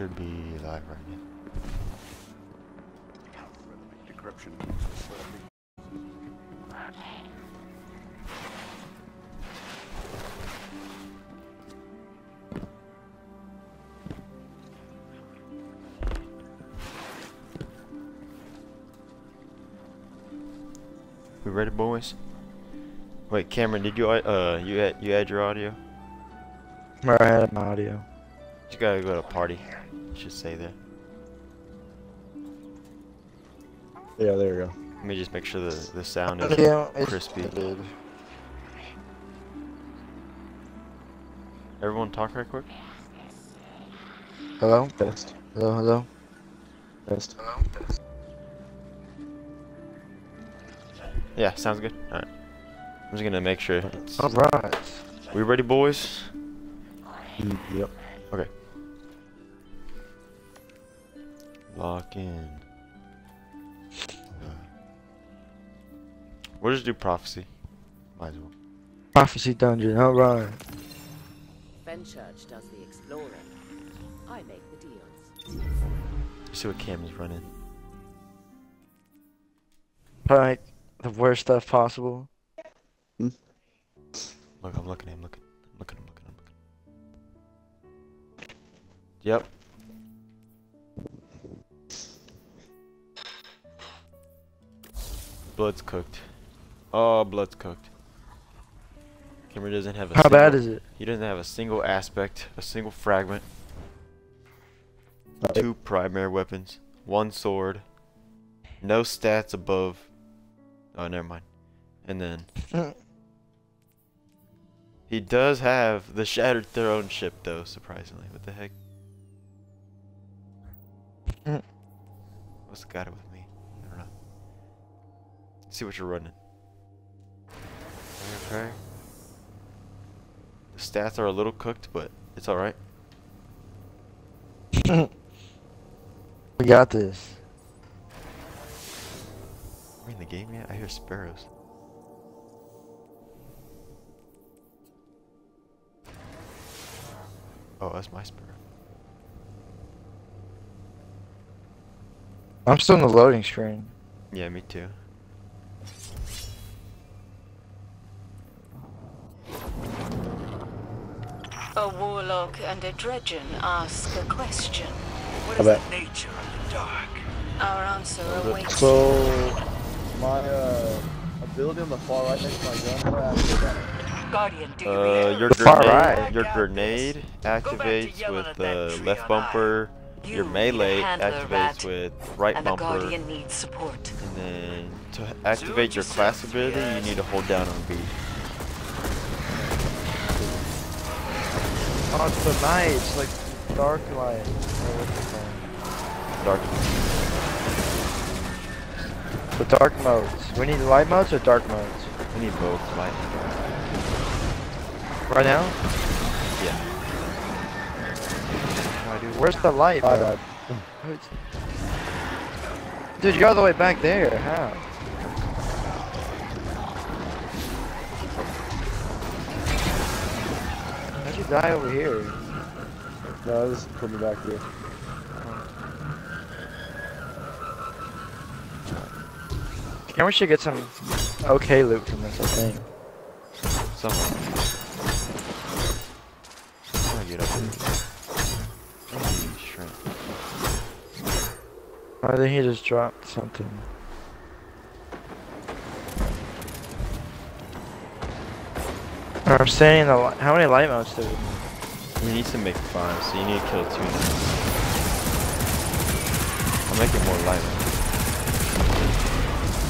should be live right now. Decryption. We ready, boys? Wait, Cameron, did you uh you add you add your audio? I had my audio. You gotta go to a party. You should say that. Yeah, there you go. Let me just make sure the the sound is Yeah, crispy. it. Everyone talk right quick. Hello? Test. Hello, hello? Test. Yeah, sounds good. Alright. I'm just gonna make sure it's Alright. We ready boys? Yep. Okay. Lock in. Uh, We'll just do prophecy. Might as well. Prophecy Dungeon, alright. Fenchurch does the exploring. I make the deals. See what Cam is running. Probably like the worst stuff possible. Look, I'm looking at him, looking. I'm looking, I'm looking, I'm looking. Yep. Blood's cooked. Oh, blood's cooked. Cameron doesn't have a How single, bad is it? He doesn't have a single aspect, a single fragment, two primary weapons, one sword, no stats above. Oh, never mind. And then he does have the shattered throne ship, though. Surprisingly, what the heck? Mm. What's What's got it with see what you're running. Okay. The stats are a little cooked, but it's all right. We got this. Are we in the game yet? I hear sparrows. Oh, that's my sparrow. I'm still in the loading screen. Yeah, me too. A warlock and a dredgen ask a question. What How is the about- nature of the dark? Our answer awaits. So, my uh, ability on the far right next to my gun, what activates that? Guardian, do you Uh, your grenade, right. your grenade this. Go back to activates with the tree left bumper. You Your melee activates Rat, with right and the bumper. Guardian needs support. And then to activate your class ability, you need to hold down on B. Oh, it's the night. It's like dark light. Or what's it Dark. The dark motes. We need light motes or dark motes? We need both light and dark. Right now? Yeah. How do I do Where's the light? My. Dude, you're all the way back there. How? Die over here? No, this put me back here. Yeah, we should get some okay loot from this, I think. Someone. Get up here? I think he just dropped something. I'm saying the li- how many light motes do we need? We need to make five, so you need to kill two now. I'll make it more light.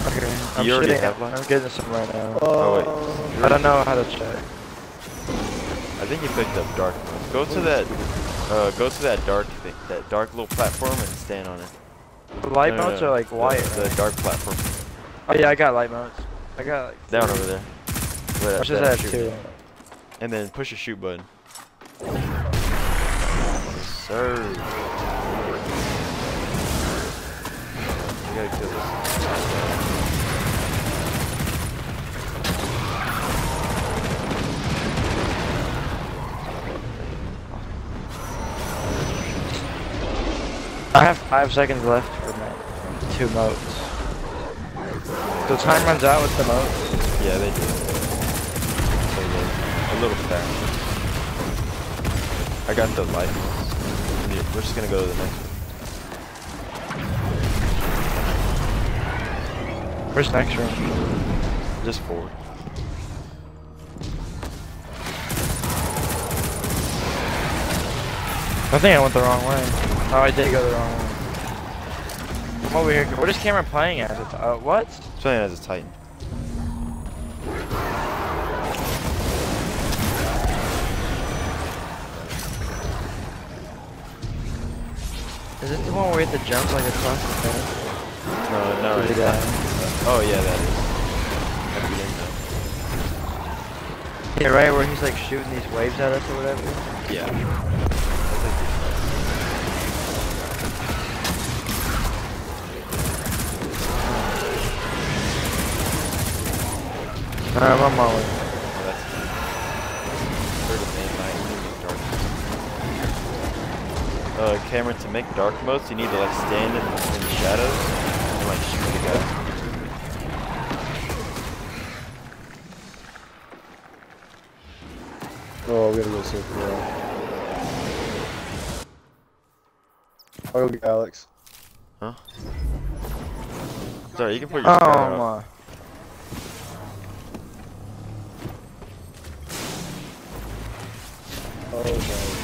Okay, I'm you already shooting- have light? I'm getting some right now. Oh, wait. I don't know how to check. I think you picked up dark mote. Go to that, uh, go to that dark thing, that dark little platform and stand on it. The light No, no, motes no, are like white. The, right? dark platform. Oh yeah, I got light motes. I got like Down three. over there. Where that- I just that had two. And then push the shoot button. Yes, sir. We gotta kill this. I have five seconds left for my two motes. So time runs out with the mote. Yeah, they do. So yeah, a little fast. I got the light. Yeah, We're just gonna go to the next one. Where's next room? Just forward. I think I went the wrong way. Oh, I did go the wrong way. I'm over here. What is Cameron playing as? Uh, what? It's playing as a Titan. This the one where to jump like across the fence? No, no, it's the uh, not. Oh yeah, that is. At the end though. Yeah, right where he's like shooting these waves at us or whatever. Yeah. Alright, I'm on my way. Uh, Cameron, to make dark motes, you need to like stand in, in the shadows and like shoot the guy. Oh, we gotta go circle around. I'll go get Alex. Sorry, you can put your Oh scar up. my. Oh my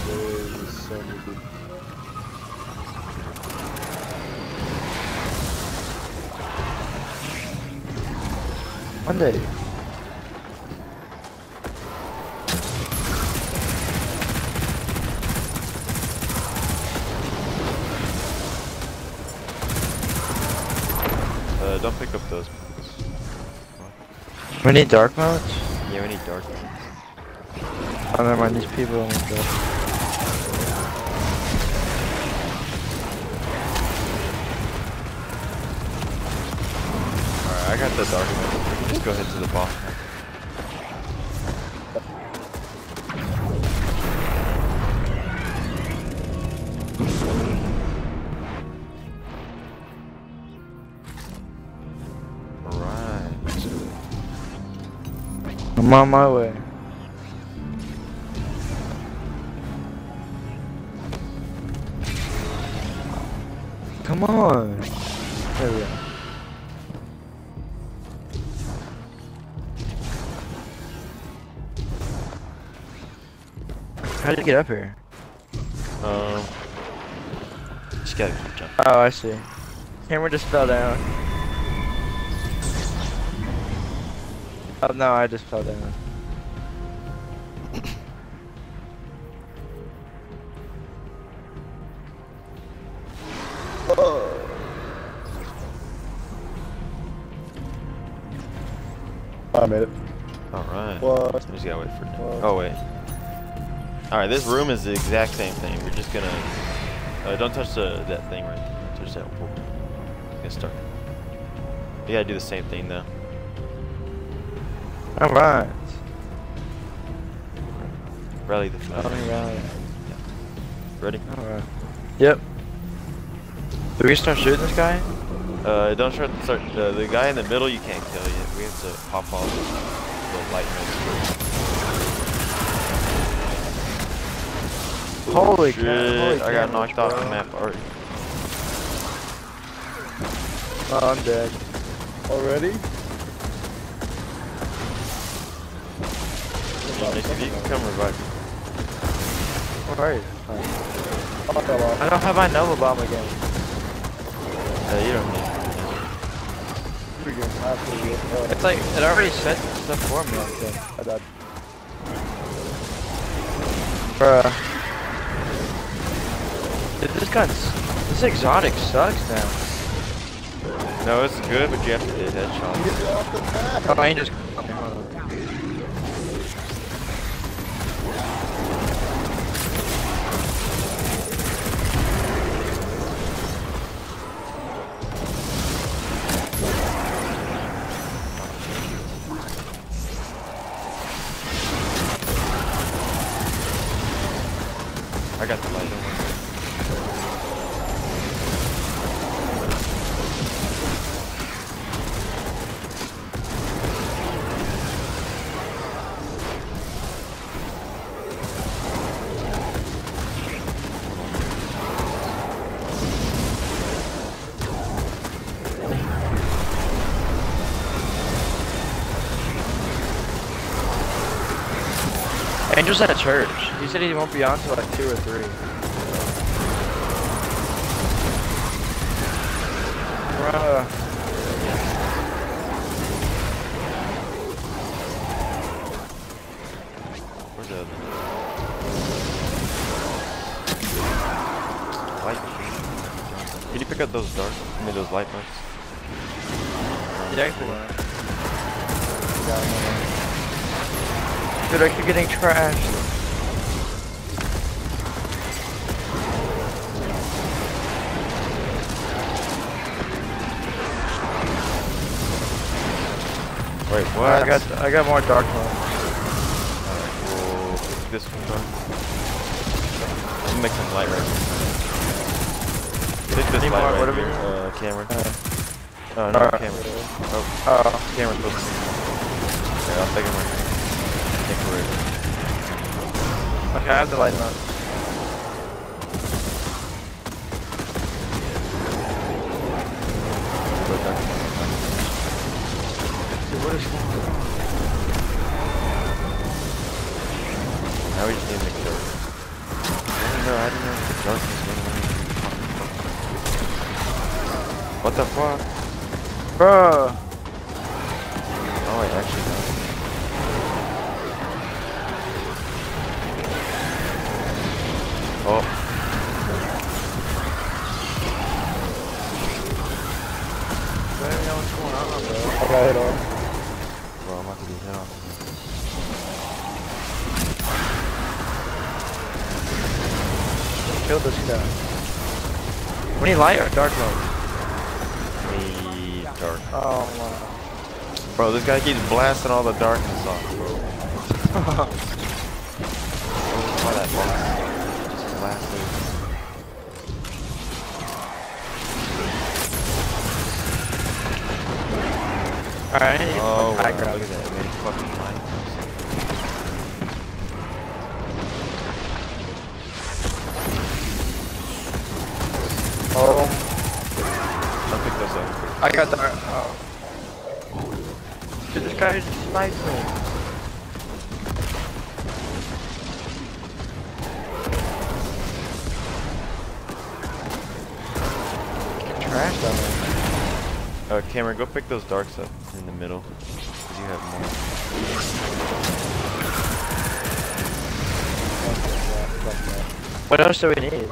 days, so many people. Monday. Uh, don't pick up those. We need dark motes? Yeah, we need dark motes. Oh, never mind. These people only go. Alright, I got the dark mote. Go ahead to the do it. I'm on my way. Get up here? Um, just gotta keep jumping. Oh, I see. Camera just fell down. Oh no, I just fell down. I made it. Alright. What? We just gotta wait for it. What? Oh, wait. Alright, this room is the exact same thing. We're just gonna. Uh, don't touch the, that thing right there. Touch that wall. Get start. You gotta do the same thing though. Alright. Rally the flag. Alright. Ready? Alright. Yep. Do we start shooting this guy? Uh, don't start. start uh, the guy in the middle you can't kill yet. We have to pop off the light nodes first. Holy Shit, cow, holy I got cow, knocked off the map already. Oh, I'm dead. Already? Nick, if you can come revive me. Where are you? I. I don't have my Nova Bomb again. Uh, you don't need it. Freaking absolutely. It's like, it already set stuff for me, I think. I died. Bruh. Dude, this gun, this exotic sucks now. No, it's good, but you have to hit headshots. Oh, I ain't just. I got the light. Angel's at a church. He said he won't be on till like 2 or 3. Bruh. Where's the other? Light machine. Can you pick up those dark? I mean those light bugs? Did I Dude, I keep getting trashed. Wait, what? I got I got more dark mote. We'll pick this one dark. I'll make some light right here. Take this Any light more? right Whatever here, uh, Cameron. Uh, Oh, no, uh, Cameron. Oh, Oh, Cameron's supposed to. Yeah, I'll take him right here. Take him right here. Okay, I have the light mote. Dude, what is going on? Now we just need to make dark. I don't know, I don't know if the darkness is going What the fuck? Bruh. Oh, wait, actually, no. We need light or dark mote? Me dark. Oh my. Bro, this guy keeps blasting all the darkness off, bro. oh, why that box? Just blasting. Alright, Oh, I wow, look at that, I got dark. Oh. Dude, this guy just sniped me. Trash down there. Uh, Cameron, go pick those darks up in the middle. 'cause you have more. What else do we need?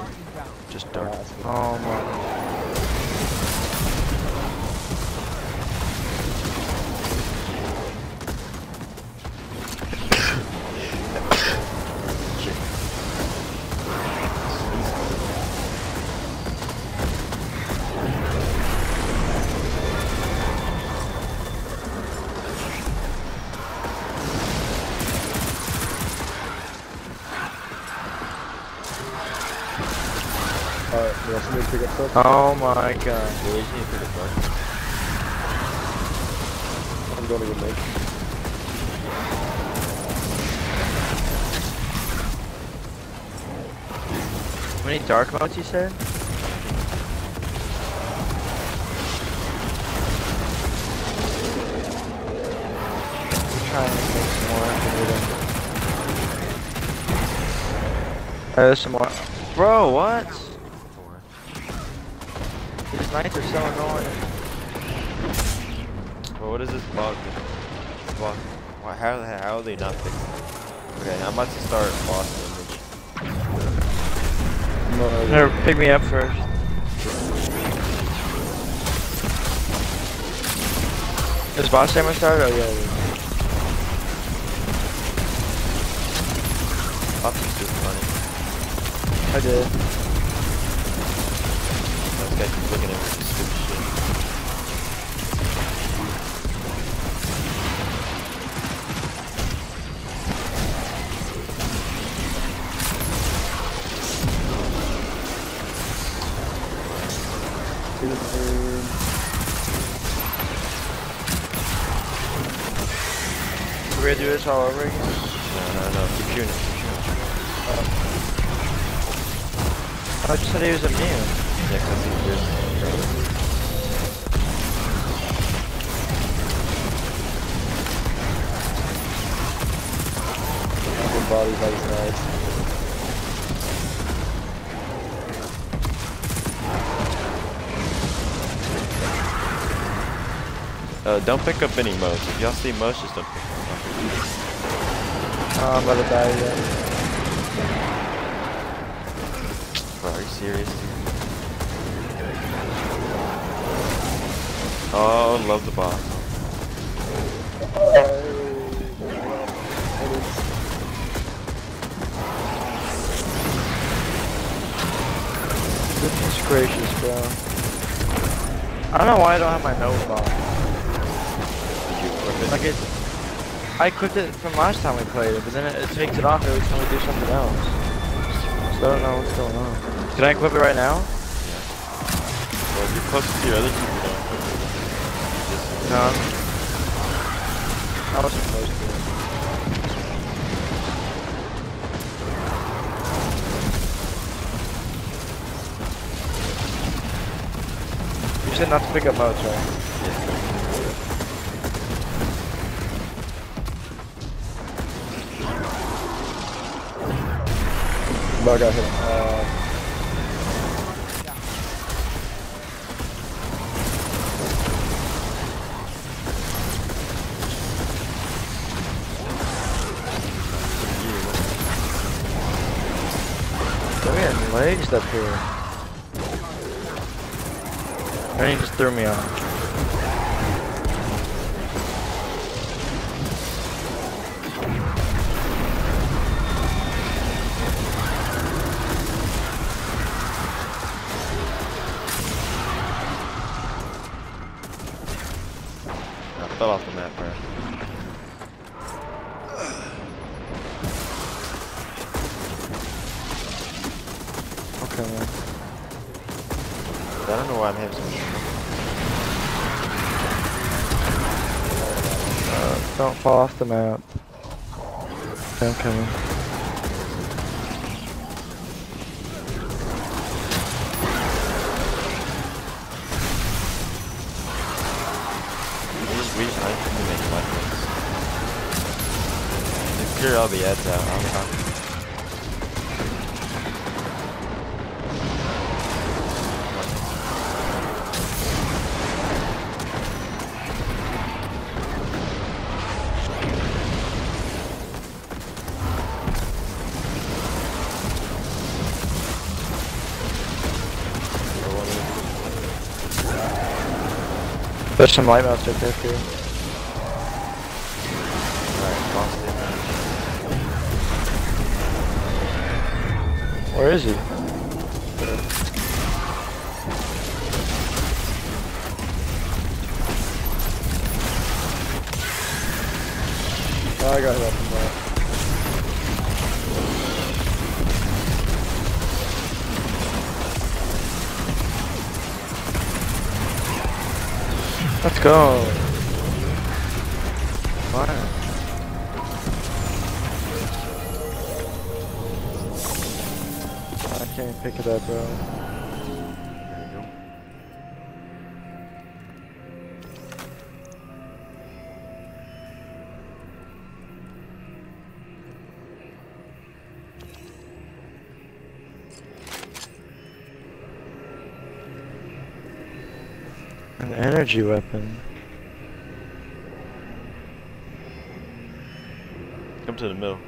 Oh my god. Yeah, we just need to pick up. I'm going to go make. We need dark motes, you said? I'm trying to make some more. if we. Uh, there's some more. Bro, what? Four. These knights are so annoying. Bro, what is this bug? This bug. Why, how, how are they not fixing it? Okay, I'm about to start boss damage. No, Here, pick me up first. Is boss damage started? Oh yeah. it is. Poppy's just running. I did. Do we do this all over again? No, no, no. Keep shooting. Keep shooting. I just said he was immune. Yeah, because he's just. random bodies by Uh, don't pick up any motes. If y'all see motes, just don't pick them up. Oh, I'm about to die again. Bro, are you serious? Oh, love the boss. Goodness gracious, bro. I don't know why I don't have my nose box. Like it, I equipped it from last time we played it, but then it, it takes it off every time we do something else. So I don't know what's going on. Can I equip it right now? Well, if you're close to your other you don't equip it. Just No. I was supposed to. it. You said not to pick up motes, right? Bug got hit. Legs up here. And he just threw me off. There's some light mounts right there too. Where is he? oh, I got hit up that. Go. Fire. I can't pick it up, bro. Energy weapon. Come to the middle.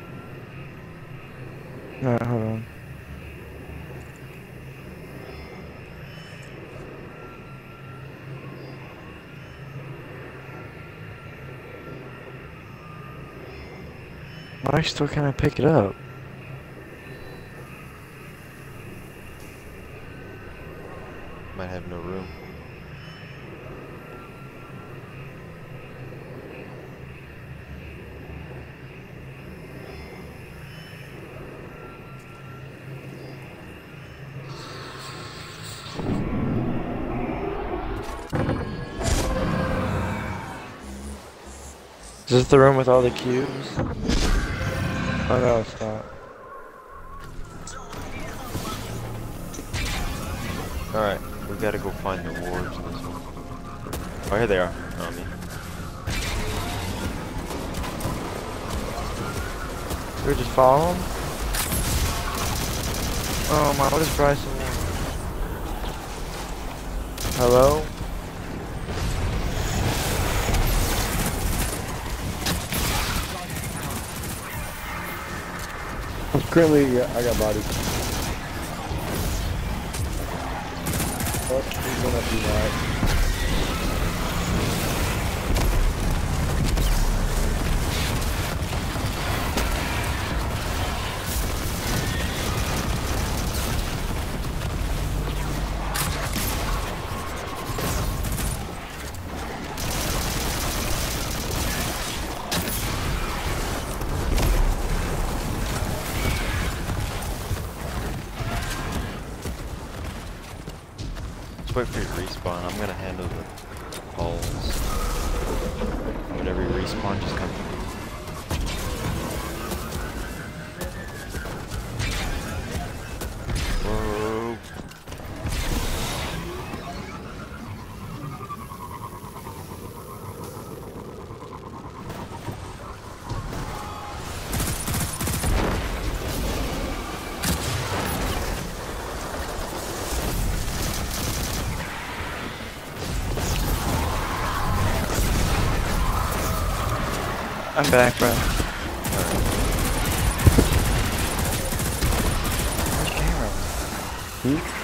Alright, hold on. Why still can't I pick it up? Might have no room. Is this the room with all the cubes? Oh no, it's not. Alright, we gotta go find the wards in this one. Oh, here they are. On me. we just follow them? Oh my, what is Bryson? Hello? Currently, yeah, I got bodies. He's gonna be. I'm back, bro. Alright. Where's Cameron? Bro,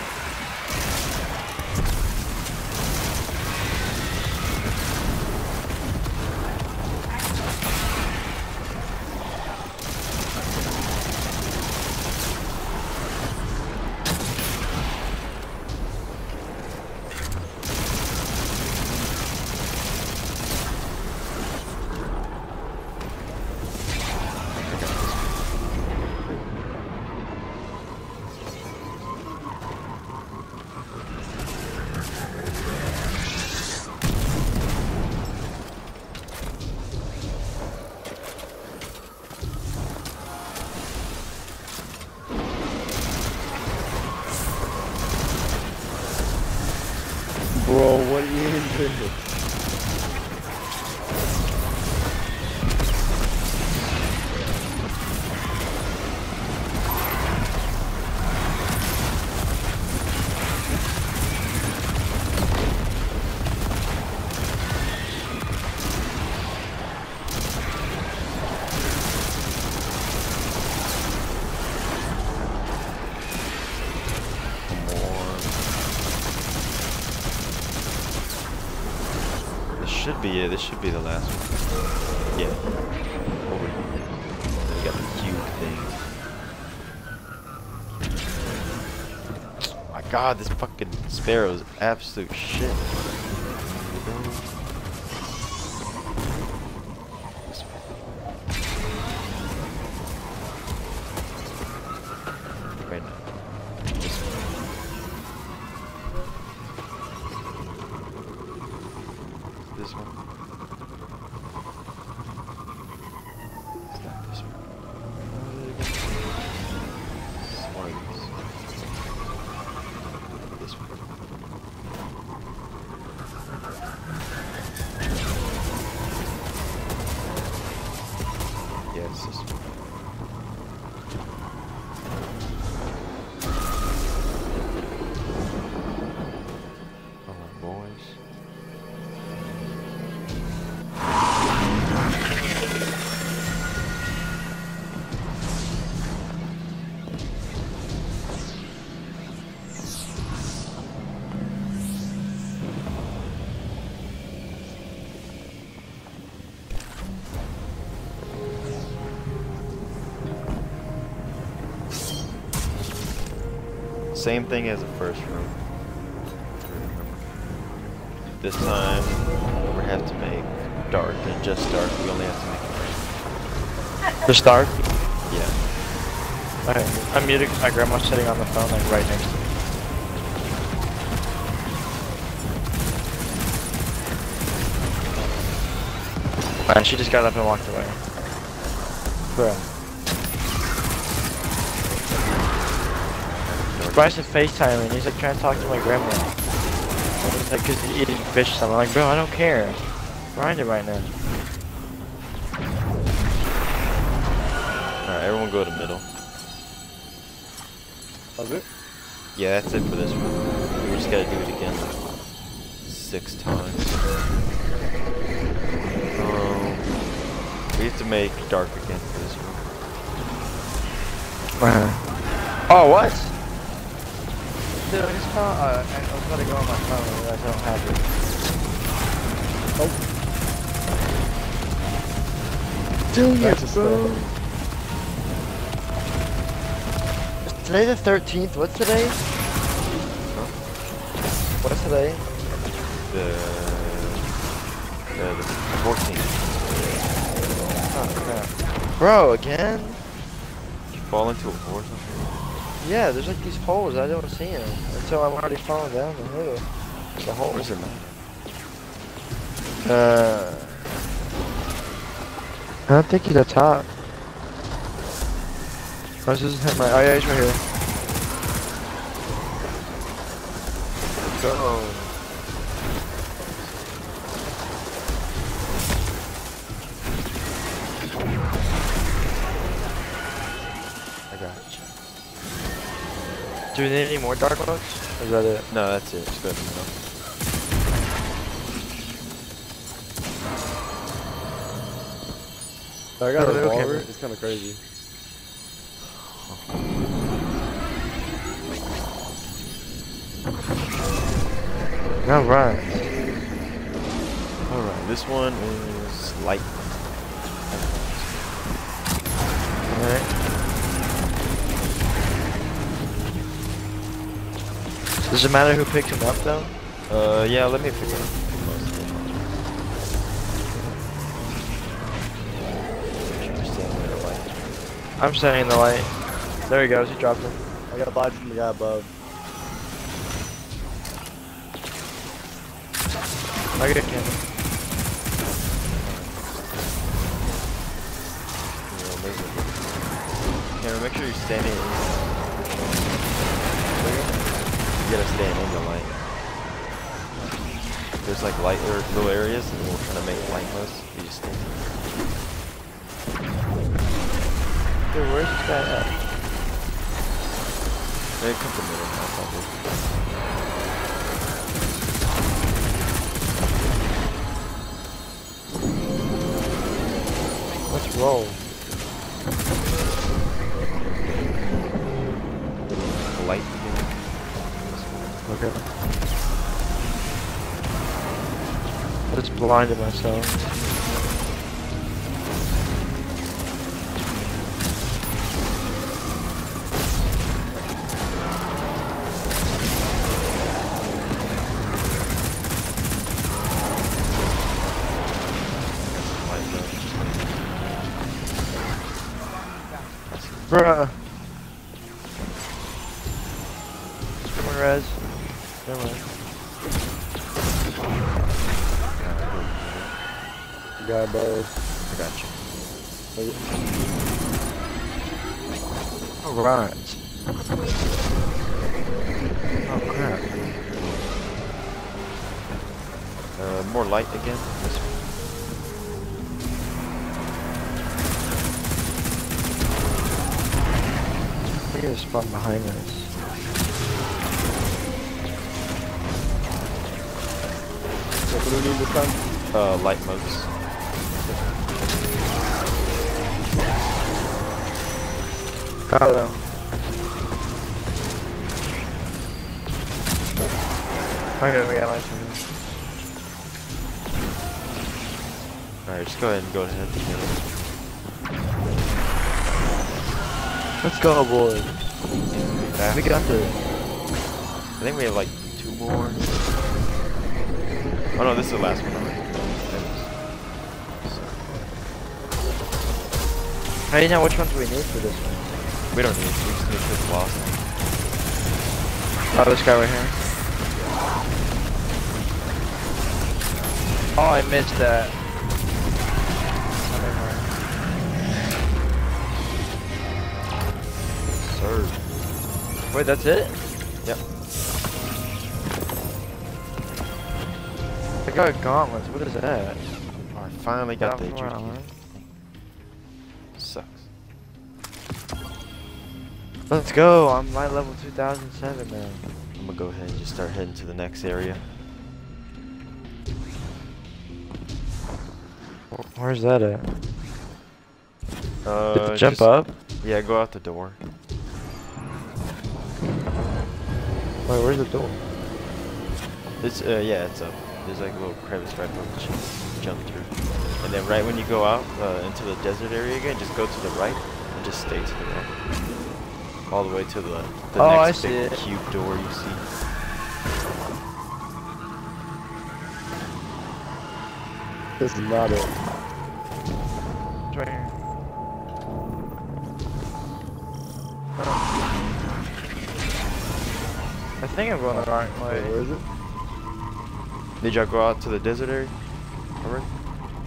should be it. This should be the last one. Yeah. Over here. We got the cube thing. My god, this fucking sparrow is absolute shit. Same thing as the first room. This time, we have to make dark and just dark. We only have to make Just start. it. Yeah. Okay, I'm muted 'cause my grandma's sitting on the phone like right next to me. Man, she just got up and walked away. Bro. Bryson FaceTiming, he's like trying to talk to my grandma. And He's like, cause he's eating fish or something. I'm like, bro, I don't care. Grind it right now. Alright, Alright, everyone go to middle. Was it? Yeah, that's it for this one. We just gotta do it again six times. Um, we have to make dark again for this one. Oh, what? Dude, I just found, uh, I I was about to go on my phone and realized I don't have it. Oh. Doing That's it, bro. Is today the 13th? What's today? What's today? The, the, the 14th. Oh, crap. Bro, again? Did you fall into a hole or something? Yeah, there's like these holes. I don't see them until I'm already falling down the hill. The holes. Where's at? Uh, I don't think he's at top. This is him right. Oh yeah, he's right here. Do we need any more dark ones? Is that it? No, that's it. Just go to. I got a okay. revolver. It's kind of crazy. Alright. Alright, this one is light. Does it matter who picked him up though? Uh, yeah, let me pick it up. I'm standing in the light. There he goes, he dropped him. I got a body from the guy above. I get cannon. There's like light or little areas, and we're trying to make light most. You just stand. Dude, where's this guy at? Maybe come to the middle now, probably. Let's roll. Light. Okay. I just blinded myself. Go, boys. Fast. We got this. I think we have like two more. Oh no, this is the last one already. How do you know which ones we need for this one? We don't need. We just need to put lost. Oh, this guy right here. Oh, I missed that. Wait, that's it? Yep. I got gauntlets. What is that? Oh, I finally got the armor. Sucks. Let's go. I'm my level 2007 now. I'm gonna go ahead and just start heading to the next area. Where's that at? Uh, Did jump just- up? Yeah, go out the door. Wait, where's the door? It's uh yeah, it's up. There's like a little crevice right above that you jump through. And then right when you go out uh, into the desert area again, just go to the right and just stay to the right. All the way to the, the Oh, I next see big it. cube door you see. This is not it. It's right here. I think I'm going the right Wait, way. where is it? Did y'all go out to the desert area? Already?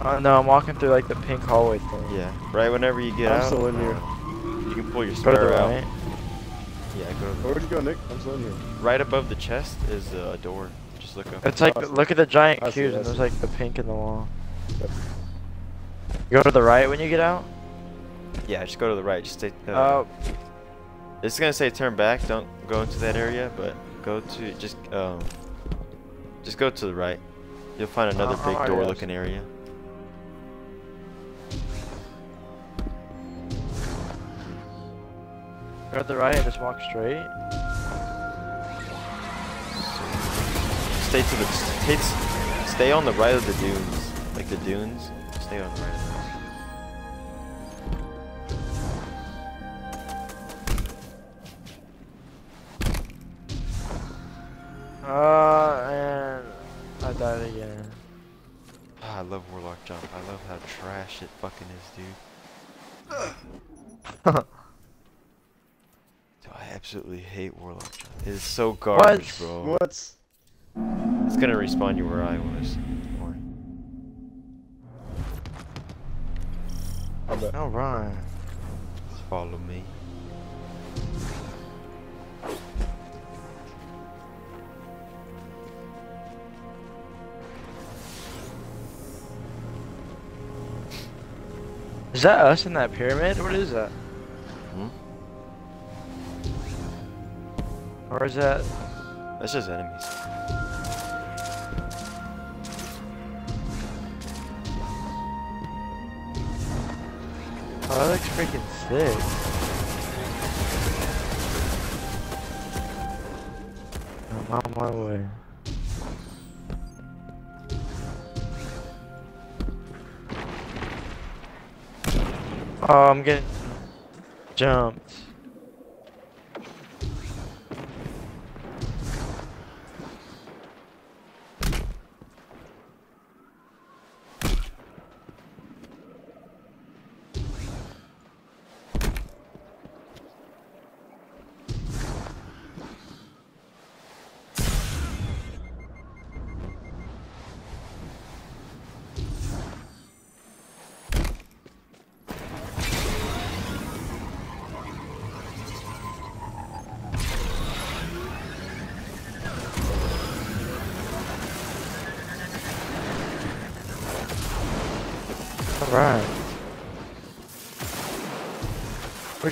Uh, no, I'm walking through like the pink hallway thing. Yeah. Right whenever you get out. I'm out. still in here. uh, You can pull your Go to the sparrow out. right. Yeah, go. Where'd you go, Nick? I'm still in here. Right above the chest is uh, a door. Just look up. It's like, I look at the giant I see, cubes I and there's like the pink in the wall. Yep. Go to the right when you get out? Yeah, just go to the right. Just stay. Uh, Oh, It's gonna say turn back. Don't go into that area, but go to just um, just go to the right. You'll find another Uh, big door-looking area. go to the right and just walk straight. Stay to the stay, stay on the right of the dunes, like the dunes. Stay on the right. Uh, and I died again. I love Warlock Jump. I love how trash it fucking is, dude. Dude, I absolutely hate Warlock Jump. It is so garbage, What? bro. What? It's gonna respawn you where I was. Or- I bet. Alright. Follow me. Is that us in that pyramid? What is that? Hmm? Or is that... That's just enemies. Oh, that looks freaking sick. I'm on my way. Um, oh, I'm getting jumped.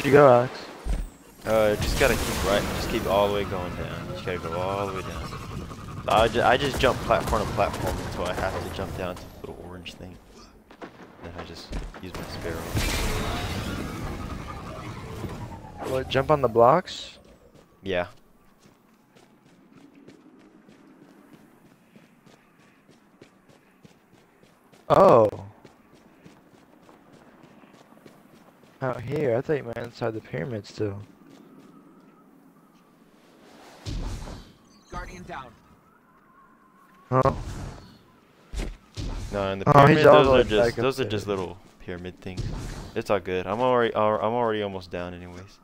Where'd you go, Alex? Uh, just gotta keep right. Just keep all the way going down. Just gotta go all the way down. I just, I just jump platform to platform until I have to jump down to the little orange thing. Then I just use my sparrow. What, jump on the blocks? Yeah. Oh. Out here, I thought you meant inside the pyramid still. Guardian down. Oh. No, in the Oh, pyramid, he's all those are just back up those are just little pyramid things. It's all good. I'm already I'm already almost down anyways.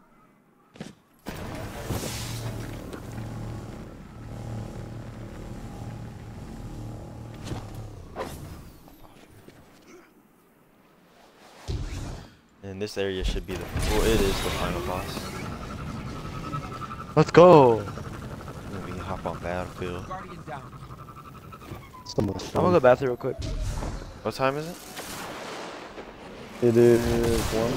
And this area should be the well, it is the final boss. Let's go. Then we can hop on battlefield. Guardian down. So much I'm gonna go bathroom real quick. What time is it? It is one.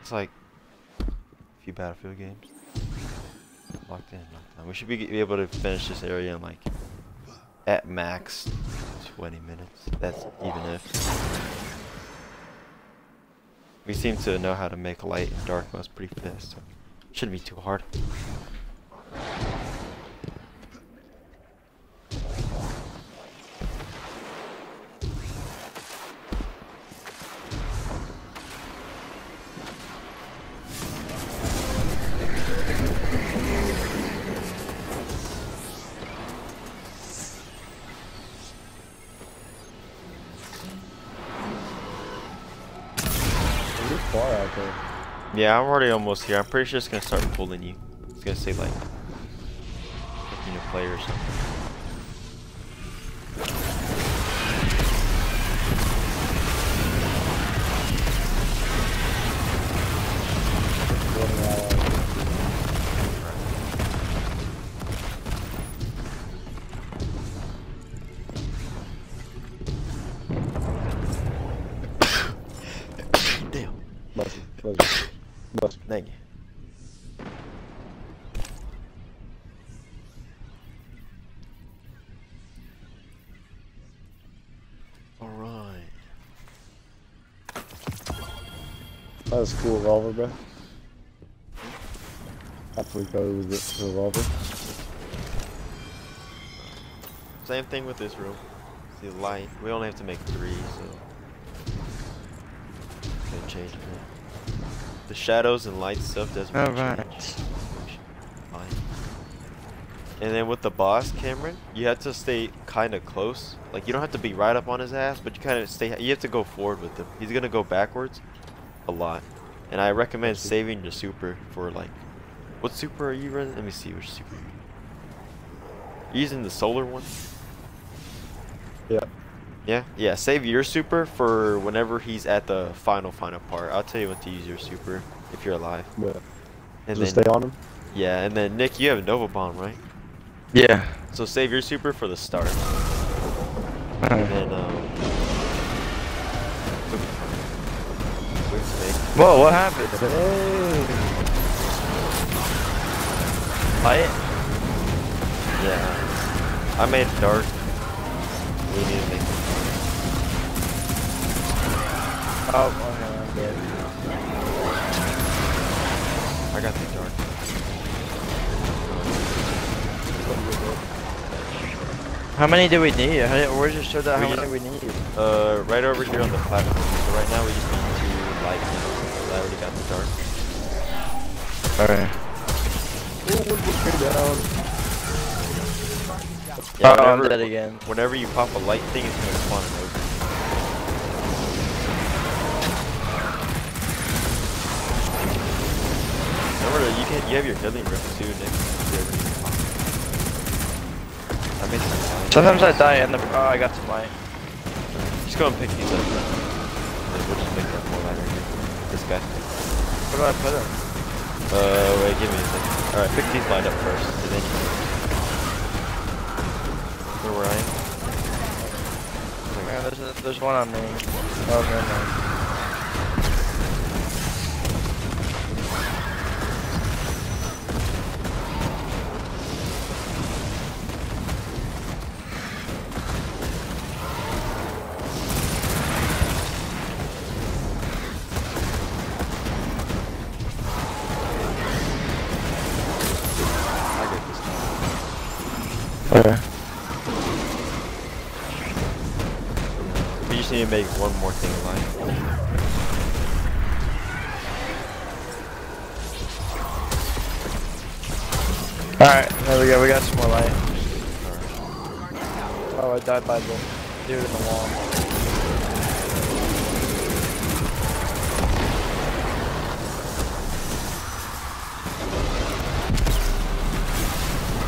It's like a few Battlefield games. Locked in. Locked in. We should be, be able to finish this area in like at max 20 minutes. That's even if. We seem to know how to make light and dark motes pretty fast. So shouldn't be too hard. Yeah, I'm already almost here. I'm pretty sure it's gonna start pulling you. It's gonna say like, looking to play or something. Thank you. All right. That was a cool revolver, bro. Absolutely go with the revolver. Same thing with this room. See the light. We only have to make three, so gonna change it. The shadows and light stuff doesn't really Alright. change. And then with the boss, Cameron, you have to stay kind of close. Like you don't have to be right up on his ass, but you kind of stay. You have to go forward with him. He's gonna go backwards, a lot. And I recommend saving your super for like, what super are you running? Let me see which super. You're you using the solar one? Yeah. Yeah, yeah. Save your super for whenever he's at the final, final part. I'll tell you when to use your super if you're alive. Yeah. And Just then, stay on him. yeah, and then Nick, you have a Nova Bomb, right? Yeah. So save your super for the start, and then um. Whoa, what happened? Light? Yeah. I made dark. We need to make it. Oh, okay, I'm dead. I got the dark. How many do we need? How did, where's it show that We how just- many we need? Uh, right over here on the platform. So right now we just need two light now. I already got the dark. Alright. Yeah, oh, I'm whenever- dead again. Whenever you pop a light thing, it's gonna spawn you have your healing rift too, Nick. if you ever need to pop. I made some time. Sometimes I die and the oh I got some light. Just go and pick these up. Then. We'll just make that more lighter here. This guy. Where do I put him? Uh, wait, give me a second. Alright, pick these lined up first, and then you Where were I? Yeah, there's, a, there's one on me. Oh, never mind.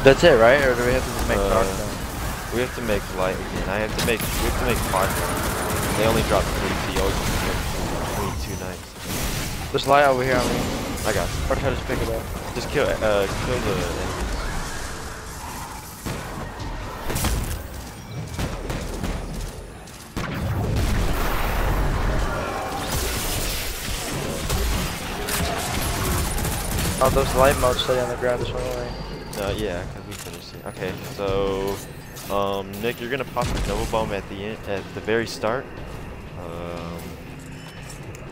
That's it, right? Or do we have to make dark Uh, now? We have to make light again. I have to make. We have to make five more. They only drop three, so you always have to make three, two nights. There's light over here on me. I got. You. Or try to just pick it up. Just kill. Uh, kill the enemies. Oh, those light motes stay on the ground this one way. Uh, yeah, because we finished it. Okay, so um, Nick, you're gonna pop the double Bomb at the end, at the very start. Um,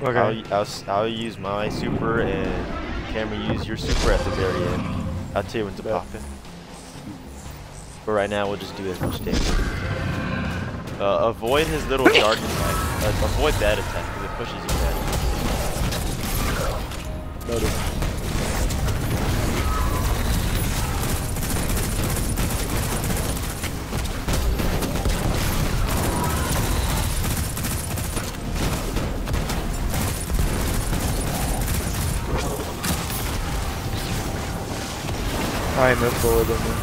Okay. I'll, I'll, I'll use my super and Cameron use your super at the very end. I'll tell you when to pop it. But right now we'll just do as much damage. as we can. Uh, avoid his little dart attack. Uh, avoid that attack because it pushes you back. Noted. Alright, move forward then. man.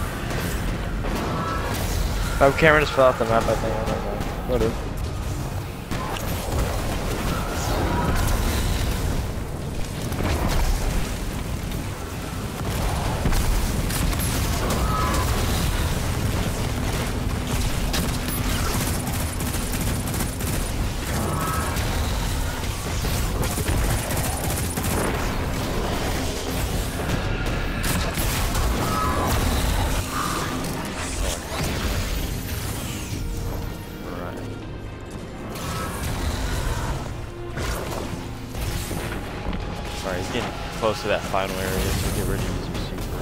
Oh, Cameron just fell off the map, I think. I don't know. Close to that final area, so get ready to use your super.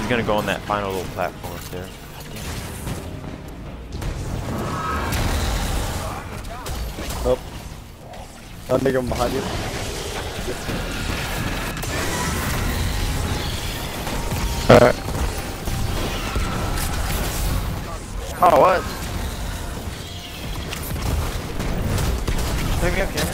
He's gonna go on that final little platform up there. Oh. I'll make him behind you. Alright. Oh, what? Pick me up, Cameron.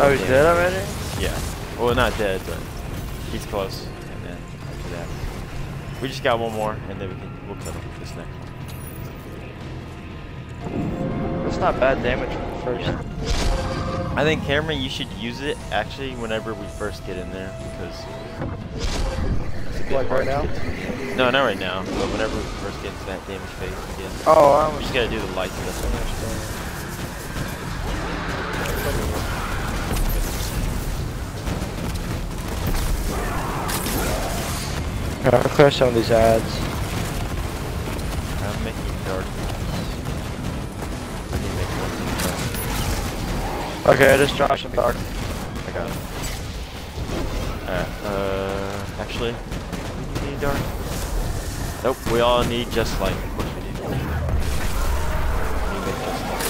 Oh, he's dead already? Yeah. Well, not dead, but he's close. And then after that, we just got one more, and then we can we'll kill him this next. That's not bad damage from the first. I think Cameron, you should use it actually whenever we first get in there because. Like right now? No, not right now. But whenever we first get to that damage phase again, Oh, I we was just gotta do the lights and stuff. I'll clear some of these ads. I'm making dark. I make. Okay, I just dropped some dark. I got it. Alright, uh, actually, we need dark. Nope, we all need just light. Of course we need to make just light.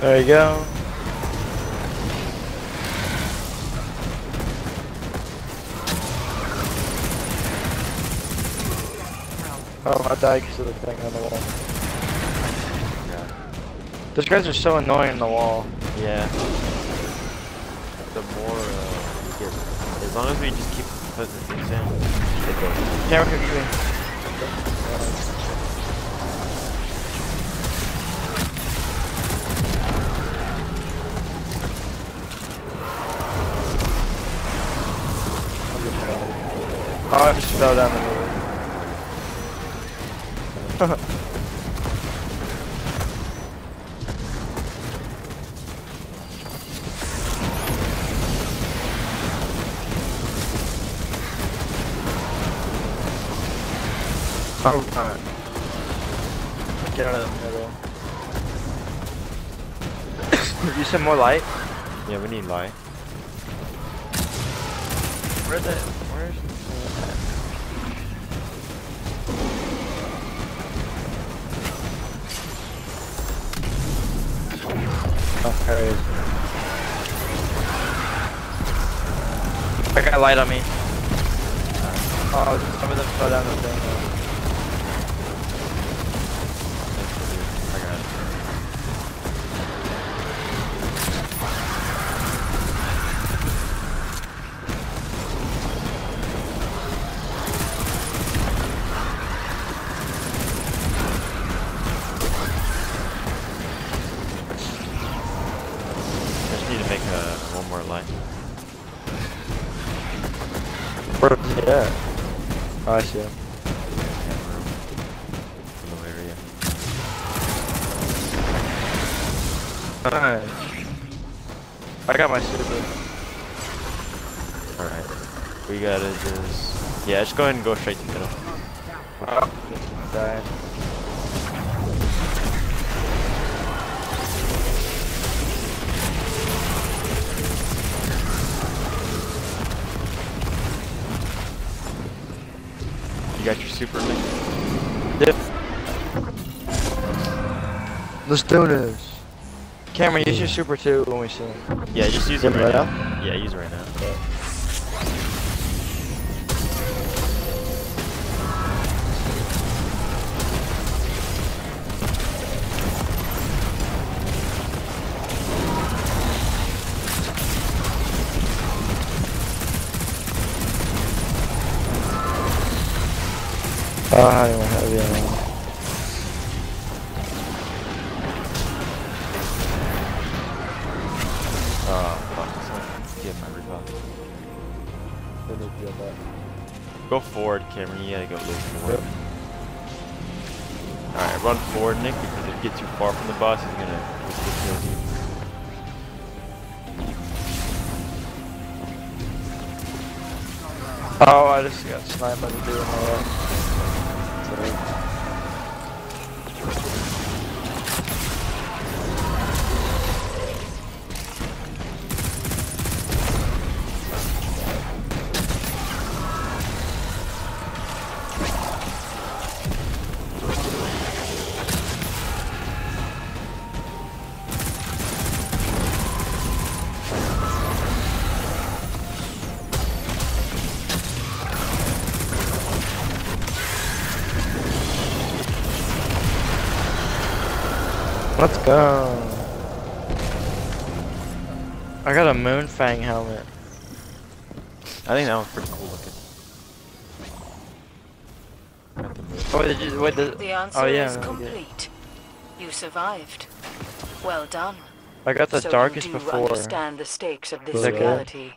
There you go. Oh, I died because of the thing on the wall. Yeah. Those guys are so annoying on the wall. Yeah. The more uh, we get, as long as we just keep putting things down, it goes. Can me. Oh, I just fell down the. Oh, alright. Get out of the middle. you said more light? Yeah, we need light. I got light on me. Oh, some of them fell down the thing. Russia. Alright. I got my shit, Alright. We gotta just... Yeah, just go ahead and go straight to Let's do this. Cameron, use your super two when we see him. Yeah, just use it right right now. Yeah, use it right now. Go forward, Cameron. You gotta go look forward. Alright, run forward, Nick, because if you get too far from the boss, he's gonna kill you. Oh, I just got sniped by the dude go. I got a Moonfang helmet. I think that one's pretty cool looking. Got the move. Oh, did you, wait, the, The answer oh yeah, is no, yeah. complete. You survived. Well done. I got the so darkest you do before. understand the stakes of this Is that good? reality.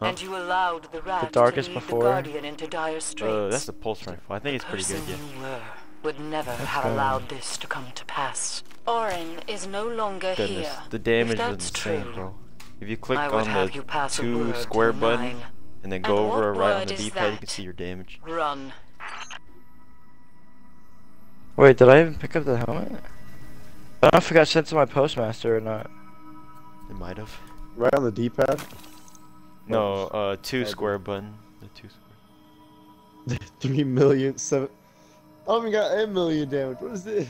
Huh? And you allowed the rat darkest to lead before? the guardian into dire straits. Uh, that's the pulse rifle. I think it's pretty good, person yeah. You were would never have allowed this to come to pass. Orin is no longer Goodness, here. the damage if that's insane, true, bro. If you click I would on have the you pass a two word square button nine. and then And go over what right on word the is D-pad, you can that? see your damage. Run. Wait, did I even pick up the helmet? I don't know if it got sent to my postmaster or not. It might have. Right on the D-pad. No, uh, two Oh, square button. The two square. Three million seven. I don't even got eight million damage. What is this?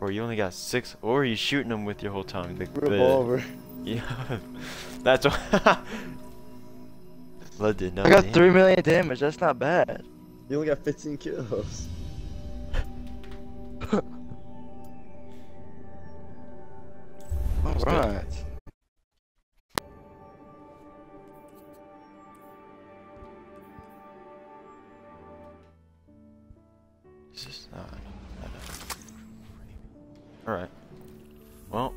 Or you only got six, or are you shooting them with your whole tongue. The, the- Revolver. yeah, that's what. Blood did not. I got hit. 3 million damage, that's not bad. You only got 15 kills. Alright. It's just, uh, I don't know. Alright. Well,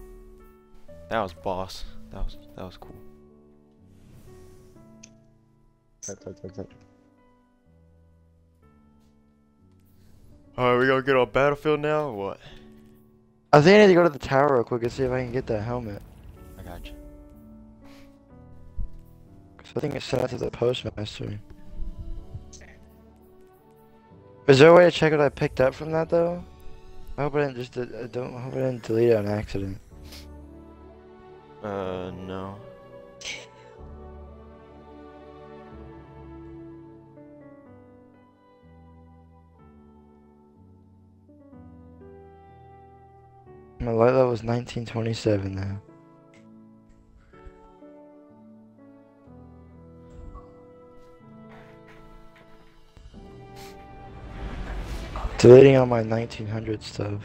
that was boss. That was that was cool. Type, type, type, type. Alright, we gonna get on battlefield now or what? I think I need to go to the tower real quick and see if I can get that helmet. I got you. Cause I think it's sent out to the postmaster. Is there a way to check what I picked up from that though? I hope I didn't just I don't I hope I didn't delete it on accident. Uh, no. My light level was 1927 now. Deleting all my 1900 stuff.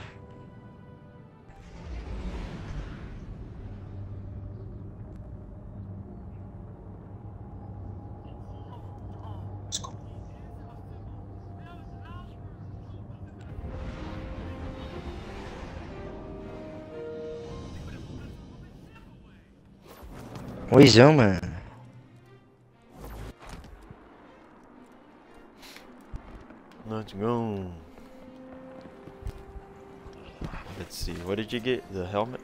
We zooming. Did you get? The helmet?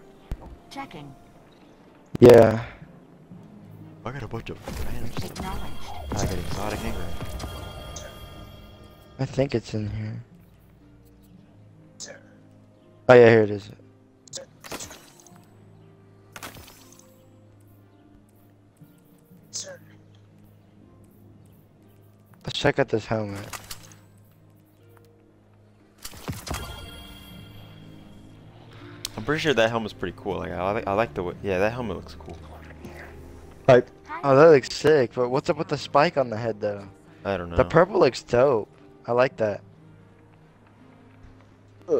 Checking. Yeah. I got a bunch of random stuff. I got exotic hanger. I think it's in here. Oh yeah, here it is. Let's check out this helmet. I'm pretty sure that helmet's pretty cool. Like I like, I like the way. Yeah, that helmet looks cool. Hype. Oh, that looks sick. But what's up with the spike on the head though? I don't know. The purple looks dope. I like that. Uh,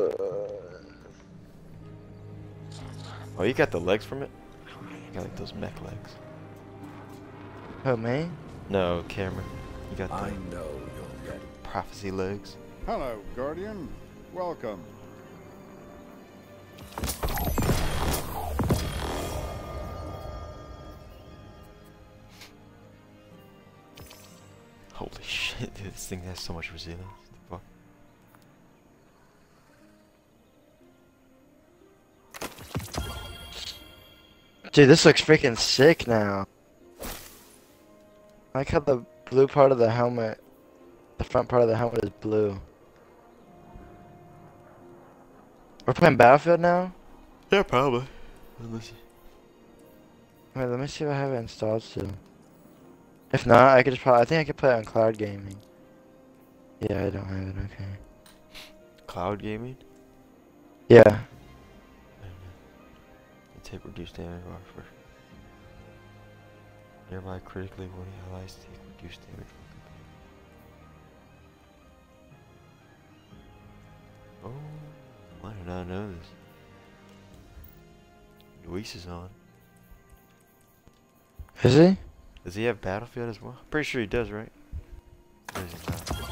Oh, you got the legs from it? You got like those mech legs. Oh man. No, Cameron. You got I the know you're ready. prophecy legs. Hello, Guardian. Welcome. This thing has so much resilience. The fuck? Dude, this looks freaking sick now. I like how the blue part of the helmet, the front part of the helmet is blue. We're playing Battlefield now? Yeah, probably. Unless you... Wait, let me see if I have it installed still. If not, I could just probably, I think I could play it on cloud gaming. Yeah, I don't have it, okay. Cloud gaming? Yeah. Tape reduced damage bar for nearby critically wounded allies take reduced damage. Oh, I did not know this. Luis is on. Is he? Does he have Battlefield as well? Pretty sure he does, right?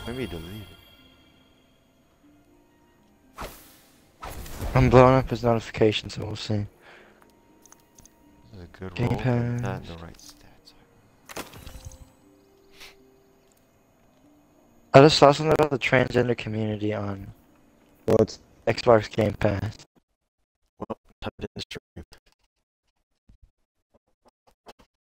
Maybe he deleted it. I'm blowing up his notifications, so we'll see. This is a good Game roll, but not Pass. the right stats. I just saw something about the transgender community on what? Xbox Game Pass. Well, type it in the stream.